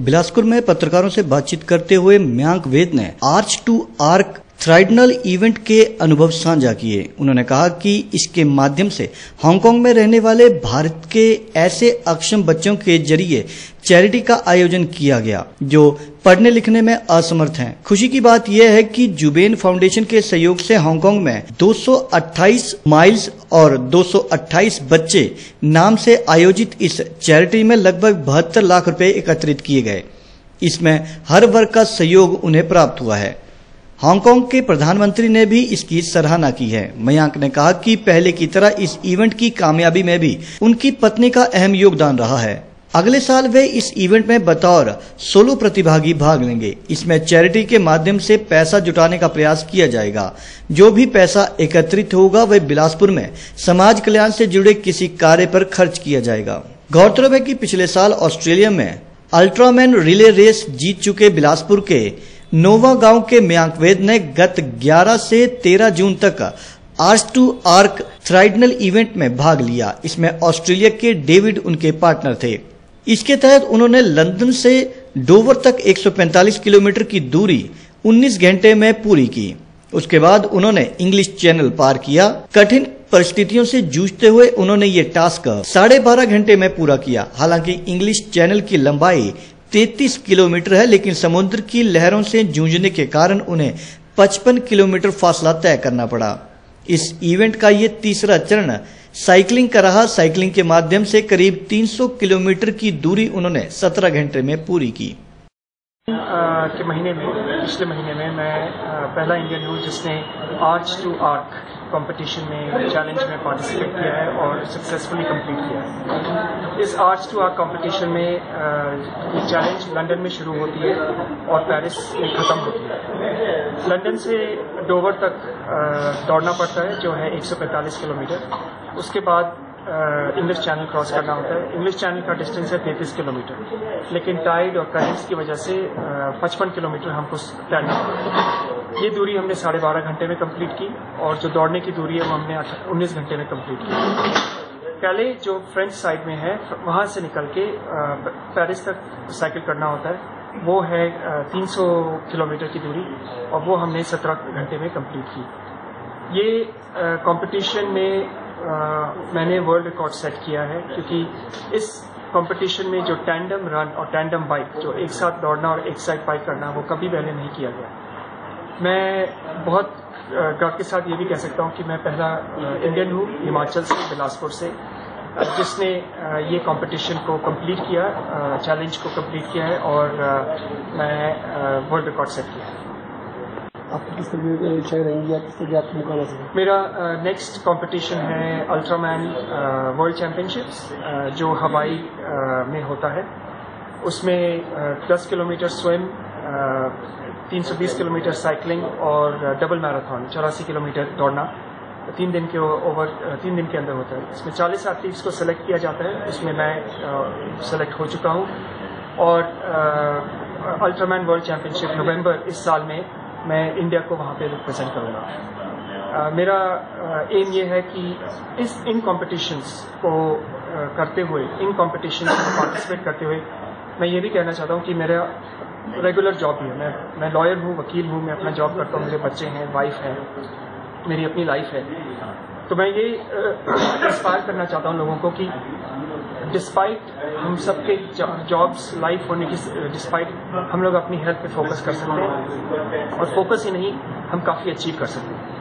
बिलासपुर में पत्रकारों से बातचीत करते हुए म्यांक वेद ने arch to arc triathlon event के अनुभव साझा किए। उन्होंने कहा कि इसके माध्यम से हांगकांग में रहने वाले भारत के ऐसे अक्षम बच्चों के ज़रिए चैरिटी का आयोजन किया गया, जो पढ़ने लिखने में असमर्थ हैं। खुशी की बात यह है कि जुबेन फाउंडेशन के सहयोग से हांगकांग में 228 माइल्स और 228 बच्चे नाम से आयोजित इस चैरिटी में लगभग बहत्तर लाख रुपए एकत्रित किए गए। इसमें हर वर्ग का सहयोग उन्हें प्राप्त हुआ है। हांगकांग के प्रधानमंत्री ने भी इसकी सराहना की है। मयांक ने कहा कि पहले की तरह इस इवेंट की कामयाबी में भी उनकी पत्नी का अहम योगदान रहा है। अगले साल वे इस इवेंट में बतौर सोलो प्रतिभागी भाग लेंगे। इसमें चैरिटी के माध्यम से पैसा जुटाने का प्रयास किया जाएगा। जो भी पैसा एकत्रित होगा, वह बिलासपुर में समाज कल्याण से जुड़े किसी कार्य पर खर्च किया जाएगा। गौरतलब है कि पिछले साल ऑस्ट्रेलिया में अल्ट्रामैन रिले रेस जीत चुके बिलासपुर के नोवा गाँव के मयांक वेद ने गत 11 से 13 जून तक arch to arc triathlon event में भाग लिया। इसमें ऑस्ट्रेलिया के डेविड उनके पार्टनर थे। इसके तहत उन्होंने लंदन से डोवर तक 145 किलोमीटर की दूरी 19 घंटे में पूरी की। उसके बाद उन्होंने इंग्लिश चैनल पार किया। कठिन परिस्थितियों से जूझते हुए उन्होंने ये टास्क साढ़े बारह घंटे में पूरा किया। हालाँकि इंग्लिश चैनल की लंबाई 33 किलोमीटर है, लेकिन समुद्र की लहरों से जूझने के कारण उन्हें 55 किलोमीटर फासला तय करना पड़ा। इस इवेंट का ये तीसरा चरण साइकिलिंग का रहा। साइकिलिंग के माध्यम से करीब 300 किलोमीटर की दूरी उन्होंने 17 घंटे में पूरी की। के महीने में, पिछले महीने में मैं पहला इंडियन हूँ जिसने आर्च टू आर्क कंपटीशन में चैलेंज में पार्टिसिपेट किया है और सक्सेसफुली कंप्लीट किया है। इस आर्च टू आर्क कंपटीशन में ये चैलेंज लंदन में शुरू होती है और पेरिस में ख़त्म होती है। लंदन से डोवर तक दौड़ना पड़ता है, जो है 145 किलोमीटर। उसके बाद इंग्लिश चैनल क्रॉस करना होता है। इंग्लिश चैनल का डिस्टेंस है तैंतीस किलोमीटर। लेकिन टाइड और करेंट्स की वजह से पचपन किलोमीटर हमको तैरना ये दूरी हमने साढ़े बारह घंटे में कंप्लीट की और जो दौड़ने की दूरी है वो हमने उन्नीस घंटे में कंप्लीट की। पहले जो फ्रेंच साइड में है, वहाँ से निकल के पेरिस तक साइकिल करना होता है। वो है 300 किलोमीटर की दूरी और वो हमने 17 घंटे में कंप्लीट की। ये कंपटीशन में आ, मैंने वर्ल्ड रिकॉर्ड सेट किया है क्योंकि इस कंपटीशन में जो टैंडम रन और टैंडम बाइक जो एक साथ दौड़ना और एक साइड बाइक करना वो कभी पहले नहीं किया गया। मैं बहुत गर्व के साथ ये भी कह सकता हूँ कि मैं पहला इंडियन हूँ हिमाचल से बिलासपुर से जिसने ये कंपटीशन को कंप्लीट किया चैलेंज को कंप्लीट किया है और मैं वर्ल्ड रिकॉर्ड सेट किया है। आपकी किस तरह की रहेंगी या किस तरह मुकाबला मेरा नेक्स्ट कंपटीशन है अल्ट्रामैन वर्ल्ड चैंपियनशिप्स जो हवाई में होता है। उसमें दस किलोमीटर स्विम 320 किलोमीटर साइकिलिंग और डबल मैराथन चौरासी किलोमीटर दौड़ना। तीन दिन के ओवर तीन दिन के अंदर होता है। इसमें 40 एथलीट्स को सेलेक्ट किया जाता है। उसमें मैं सेलेक्ट हो चुका हूँ। और अल्ट्रामैन वर्ल्ड चैंपियनशिप नवंबर इस साल में मैं इंडिया को वहाँ पे रिप्रेजेंट करूँगा। मेरा एम ये है कि इस इन कॉम्पिटिशन्स को करते हुए, इन कॉम्पिटिशन में पार्टिसिपेट करते हुए, मैं ये भी कहना चाहता हूँ कि मेरा रेगुलर जॉब भी है। मैं मैं लॉयर हूँ, वकील हूँ, मैं अपना जॉब करता हूँ, मेरे बच्चे हैं वाइफ है। मेरी अपनी लाइफ है। तो मैं ये इंस्पायर करना चाहता हूँ लोगों को कि डिस्पाइट हम सबके जॉब्स लाइफ होने की डिस्पाइट हम लोग अपनी हेल्थ पे फोकस कर सकते हैं और फोकस ही नहीं, हम काफ़ी अचीव कर सकते हैं।